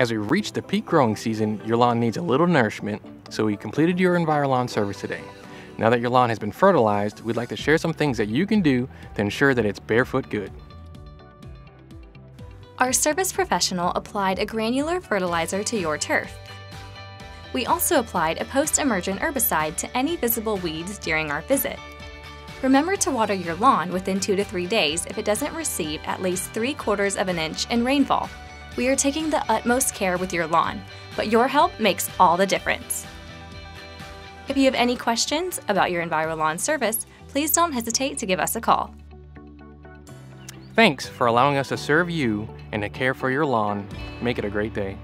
As we reach the peak growing season, your lawn needs a little nourishment, so we completed your EnviroLawn service today. Now that your lawn has been fertilized, we'd like to share some things that you can do to ensure that it's barefoot good. Our service professional applied a granular fertilizer to your turf. We also applied a post-emergent herbicide to any visible weeds during our visit. Remember to water your lawn within two to three days if it doesn't receive at least three quarters of an inch in rainfall. We are taking the utmost care with your lawn, but your help makes all the difference. If you have any questions about your EnviroLawn service, please don't hesitate to give us a call. Thanks for allowing us to serve you and to care for your lawn. Make it a great day.